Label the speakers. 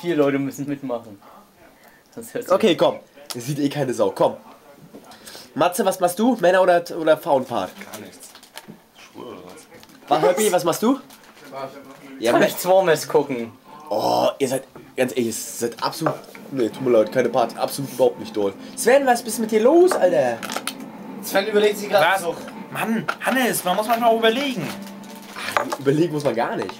Speaker 1: vier Leute müssen mitmachen.
Speaker 2: Okay, komm. Das sieht eh keine Sau. Komm. Matze, was machst du? Männer- oder, oder Frauenpart?
Speaker 3: Gar nichts. Schwul oder was?
Speaker 2: Wahabi, was machst du? Ja,
Speaker 1: Kann
Speaker 2: Mä-
Speaker 1: ich Transformers gucken.
Speaker 2: Oh, ihr seid, ganz ehrlich, ihr seid absolut, nee, tut mir leid, keine Party, absolut überhaupt nicht doll. Sven, was ist mit dir los, Alter?
Speaker 4: Sven überlegt sich gerade
Speaker 3: Was? Mann, Hannes, man muss manchmal auch überlegen.
Speaker 2: Überlegen muss man gar nicht.